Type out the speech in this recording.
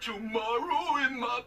tomorrow in my